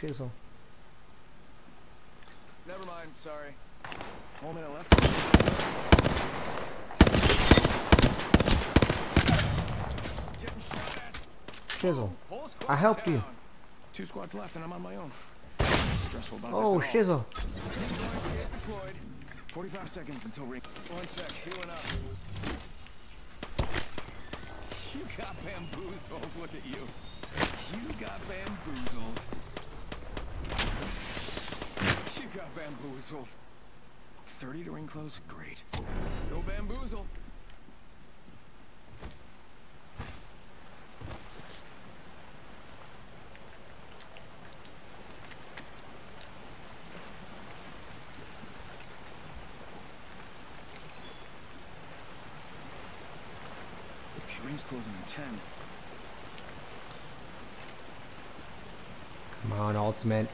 shizzle. Never mind, sorry. One minute left. Getting shot at. Shizzle. I helped you. Two squads left and I'm on my own. Stressful about Oh, this shizzle. 45 seconds until ring. One sec, healing up. You got bamboozled. Look at you. You got bamboozled. You got bamboozled. 30 to ring close? Great. Go bamboozle. Okay, ring's closing in 10. Come on, ultimate.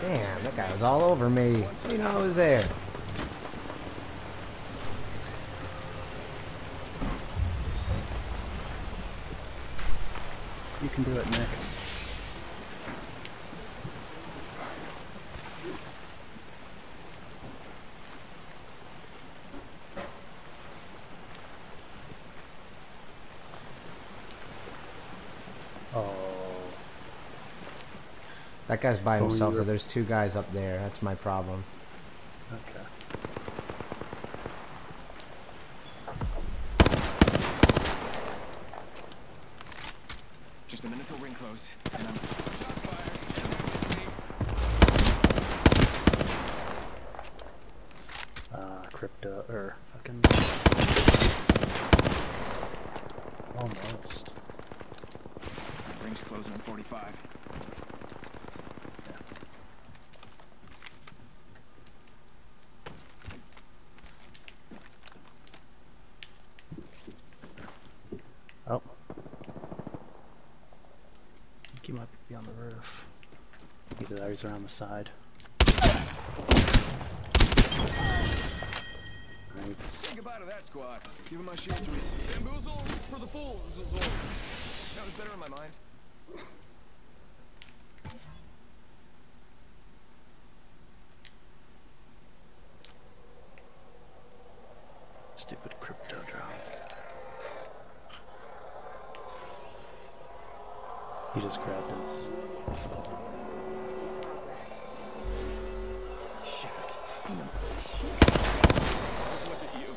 Damn, that guy was all over me. You know I was there. You can do it, Nick. Oh, That guy's by Oh, himself, but there's two guys up there. That's my problem. okay. Just a minute till ring close. And I'm shot fired. Uh, crypto, or fucking. Almost. Ring's closing in 45. Oh. I think he might be on the roof. Either that or he's around the side. Nice. Say goodbye to that squad. Giving my shield to Bamboozle for the fools. That was better in my mind. Stupid crypto drone. He just grabbed his. Yes. Look at you.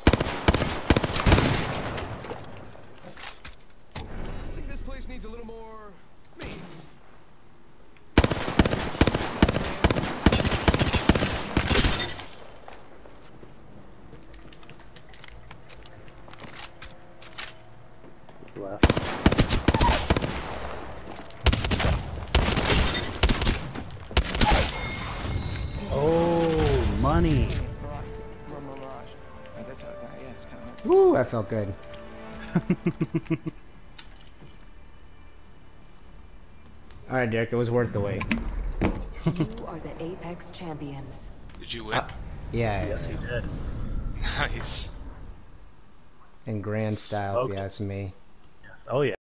That's. I think this place needs a little more me. left. Oh, money. Mirage. Mirage. Uh, that's how, uh, yeah, it's kind of Woo, that felt good. Alright, Derek, it was worth the wait. You are the Apex champions. Did you win? Uh, yeah, Yes, he did. nice. in grand style, if you ask me. Yes. Oh yeah.